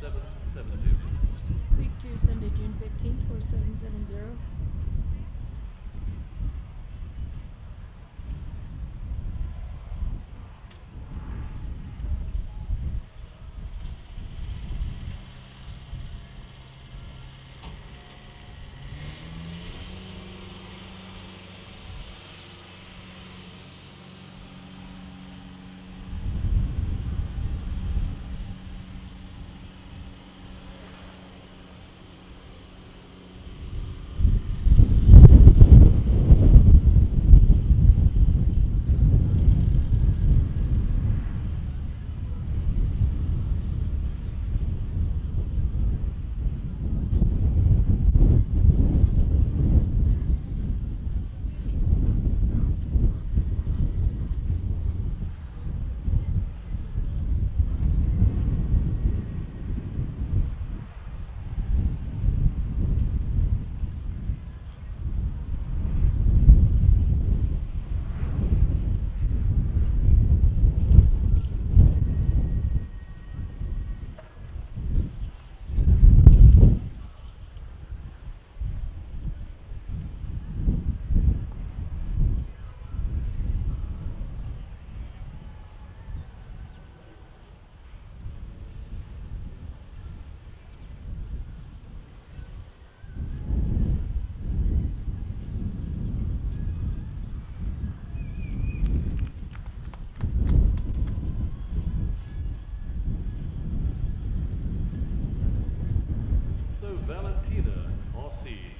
772. Week two, Sunday, June fifteenth, four seven seven zero. Valentina, clear.